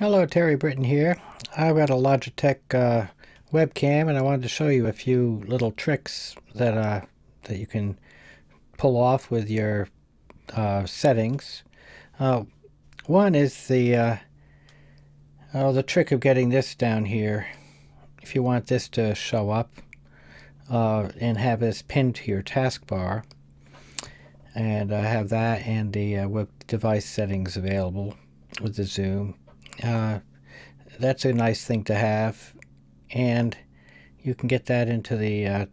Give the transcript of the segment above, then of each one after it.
Hello, Terry Britton here. I've got a Logitech uh, webcam, and I wanted to show you a few little tricks that uh, that you can pull off with your uh, settings. Uh, one is the uh, oh, the trick of getting this down here. If you want this to show up uh, and have this pinned to your taskbar, and I have that and the web device settings available with the zoom uh, that's a nice thing to have. And you can get that into the uh,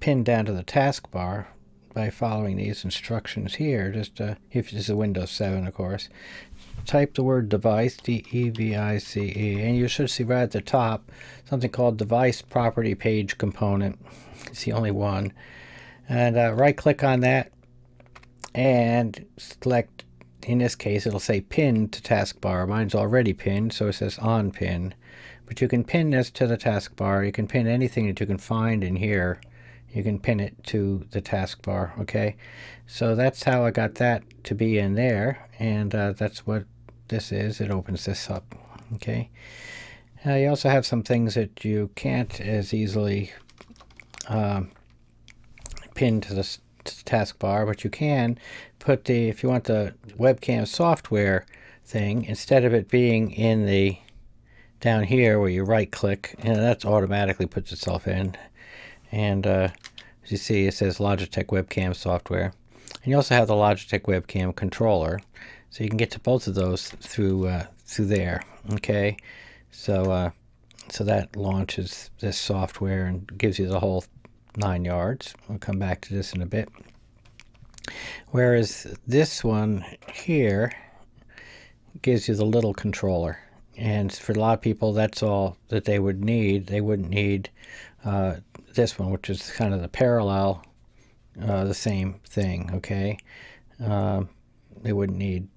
pin down to the taskbar by following these instructions here. Just uh, if this is a Windows 7, of course. Type the word device, D-E-V-I-C-E, and you should see right at the top something called device property page component. It's the only one. And uh, right click on that and select in this case, it'll say pin to taskbar. Mine's already pinned, so it says on pin. But you can pin this to the taskbar. You can pin anything that you can find in here. You can pin it to the taskbar, okay? So that's how I got that to be in there, and uh, that's what this is. It opens this up, okay? Now you also have some things that you can't as easily um, pin to the taskbar, but you can put the, if you want the webcam software thing, instead of it being in the, down here where you right click, and that automatically puts itself in. And uh, as you see, it says Logitech webcam software. And you also have the Logitech webcam controller. So you can get to both of those through uh, through there. Okay, so uh, so that launches this software and gives you the whole nine yards. We'll come back to this in a bit. Whereas this one here gives you the little controller. And for a lot of people, that's all that they would need. They wouldn't need uh, this one, which is kind of the parallel, uh, the same thing, okay? Uh, they wouldn't need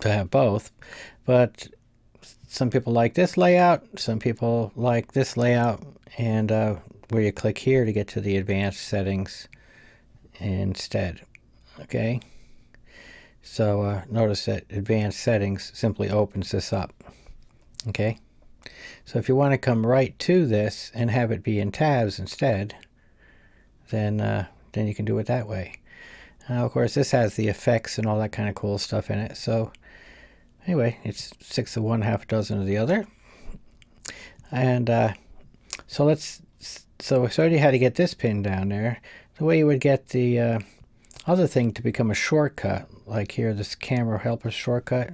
to have both. But some people like this layout, some people like this layout, and uh, where you click here to get to the advanced settings instead. Okay, so uh, notice that advanced settings simply opens this up. Okay, so if you want to come right to this and have it be in tabs instead, then uh, then you can do it that way. Now, of course, this has the effects and all that kind of cool stuff in it. So anyway, it's six of one, half a dozen of the other. And uh, so let's so I showed you to get this pin down there. The way you would get the uh, other thing to become a shortcut, like here, this camera helper shortcut,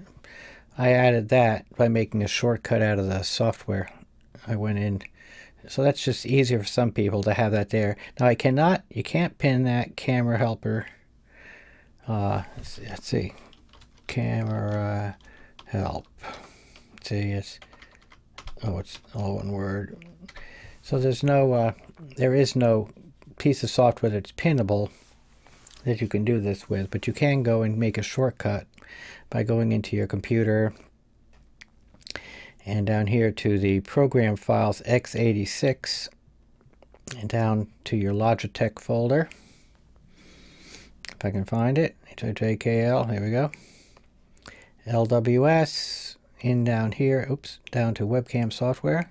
I added that by making a shortcut out of the software. I went in. So that's just easier for some people to have that there. Now I cannot, you can't pin that camera helper. Uh, let's see, let's see. camera help. Let's see, it's, oh, it's all one word. So there's no, uh, there is no piece of software that's pinnable that you can do this with, but you can go and make a shortcut by going into your computer and down here to the program files x86 and down to your Logitech folder. If I can find it, HJKL, here we go. LWS, in down here, oops, down to webcam software.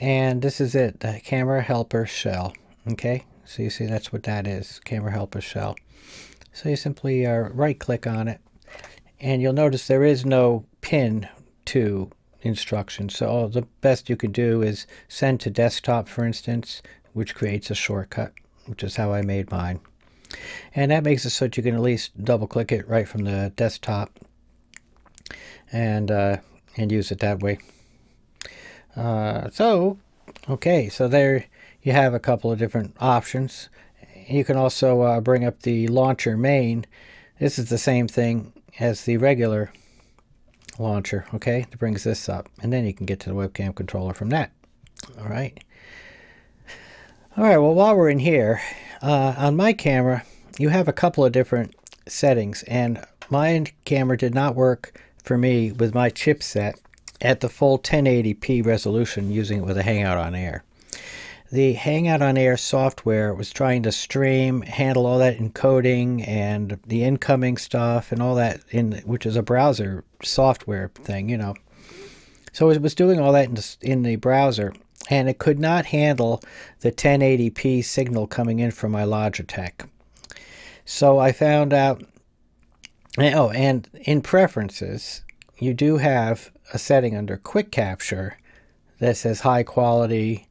And this is it, the camera helper shell. Okay, so you see that's what that is, camera helper shell. So you simply uh, right click on it and you'll notice there is no pin to instruction. So the best you can do is send to desktop, for instance, which creates a shortcut, which is how I made mine. And that makes it so that you can at least double click it right from the desktop and, uh, and use it that way. Uh, so, okay, so there you have a couple of different options. You can also uh, bring up the launcher main. This is the same thing as the regular launcher, okay? It brings this up. And then you can get to the webcam controller from that. All right. All right, well, while we're in here, uh, on my camera, you have a couple of different settings. And my camera did not work for me with my chipset at the full 1080p resolution using it with a Hangout on Air. The Hangout on Air software was trying to stream, handle all that encoding and the incoming stuff and all that in which is a browser software thing, you know. So it was doing all that in the, in the browser and it could not handle the 1080p signal coming in from my Logitech. So I found out eh, oh, and in preferences, you do have a setting under quick capture that says high quality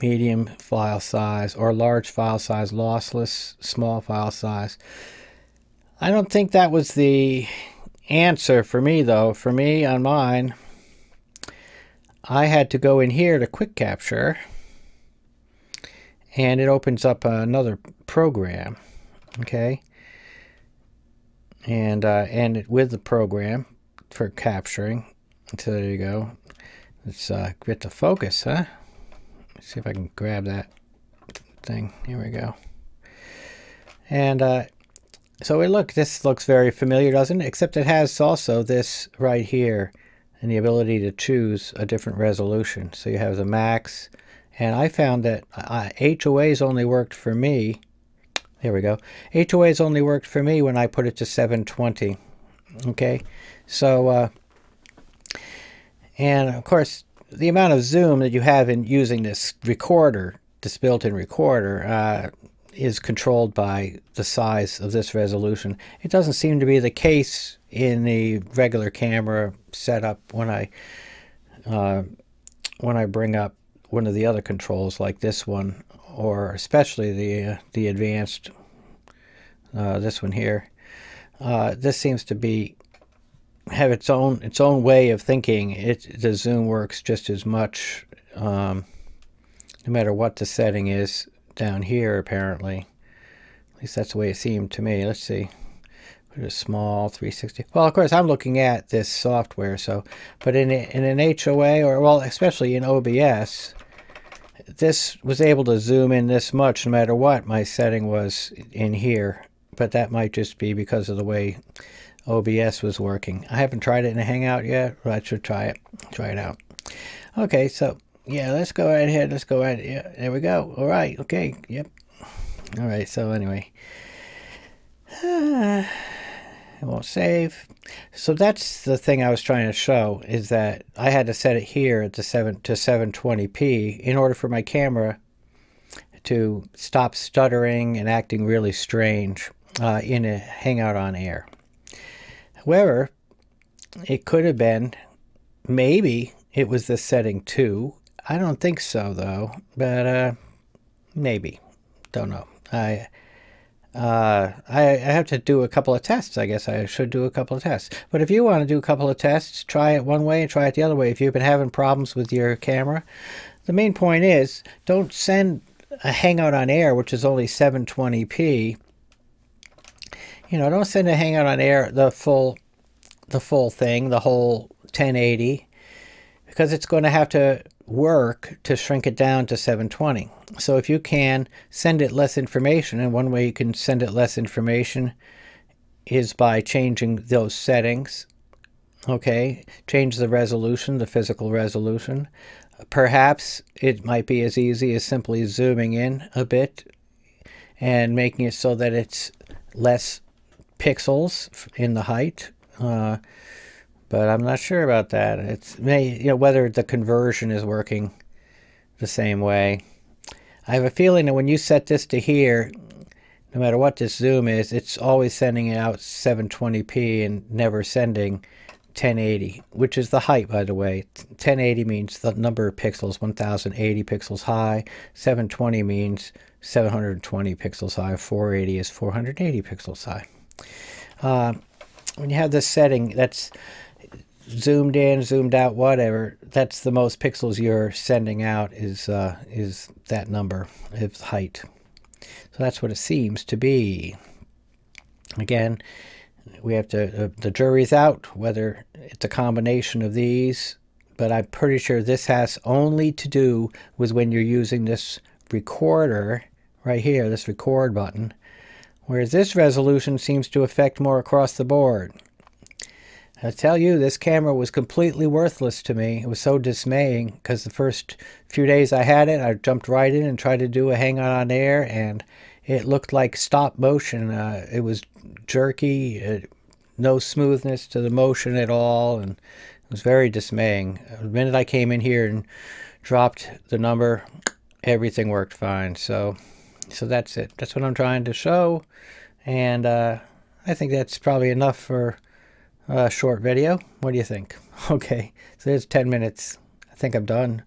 medium file size or large file size, lossless, small file size. I don't think that was the answer for me though. For me on mine, I had to go in here to quick capture and it opens up another program. Okay. And, uh, and it with the program for capturing. So there you go. Let's uh, get the focus, huh? See if I can grab that thing. Here we go. And uh, so we look, this looks very familiar, doesn't it? Except it has also this right here and the ability to choose a different resolution. So you have the max. And I found that uh, HOAs only worked for me. There we go. HOAs only worked for me when I put it to 720. Okay. So, uh, and of course, the amount of zoom that you have in using this recorder, this built-in recorder, uh, is controlled by the size of this resolution. It doesn't seem to be the case in the regular camera setup when I uh, when I bring up one of the other controls like this one, or especially the uh, the advanced uh, this one here. Uh, this seems to be have its own its own way of thinking. It the zoom works just as much, um, no matter what the setting is down here. Apparently, at least that's the way it seemed to me. Let's see. Put a small 360. Well, of course, I'm looking at this software. So, but in in an HOA or well, especially in OBS, this was able to zoom in this much no matter what my setting was in here. But that might just be because of the way OBS was working. I haven't tried it in a Hangout yet, but I should try it. Try it out. Okay, so yeah, let's go right ahead. Let's go right. Yeah, there we go. All right. Okay. Yep. All right. So anyway, it won't save. So that's the thing I was trying to show is that I had to set it here at the seven to 720p in order for my camera to stop stuttering and acting really strange uh, in a Hangout on Air. However, it could have been, maybe it was the setting too. I don't think so though, but uh, maybe. Don't know. I, uh, I, I have to do a couple of tests. I guess I should do a couple of tests. But if you want to do a couple of tests, try it one way and try it the other way. If you've been having problems with your camera, the main point is don't send a Hangout on Air, which is only 720p, you know, don't send a Hangout on Air the full, the full thing, the whole 1080, because it's going to have to work to shrink it down to 720. So if you can send it less information, and one way you can send it less information is by changing those settings. Okay, change the resolution, the physical resolution. Perhaps it might be as easy as simply zooming in a bit and making it so that it's less pixels in the height. Uh, but I'm not sure about that. It's may you know whether the conversion is working the same way. I have a feeling that when you set this to here, no matter what this zoom is, it's always sending it out 720p and never sending 1080, which is the height, by the way. 1080 means the number of pixels, 1080 pixels high. 720 means 720 pixels high. 480 is 480 pixels high. Uh, when you have this setting that's zoomed in, zoomed out, whatever, that's the most pixels you're sending out is uh, is that number of height. So that's what it seems to be. Again, we have to, uh, the jury's out whether it's a combination of these, but I'm pretty sure this has only to do with when you're using this recorder right here, this record button, whereas this resolution seems to affect more across the board. I tell you, this camera was completely worthless to me. It was so dismaying because the first few days I had it, I jumped right in and tried to do a Hangout on Air, and it looked like stop motion. Uh, it was jerky, it, no smoothness to the motion at all, and it was very dismaying. The minute I came in here and dropped the number, everything worked fine. So, so that's it. That's what I'm trying to show, and uh, I think that's probably enough for a short video. What do you think? Okay, so there's 10 minutes. I think I'm done.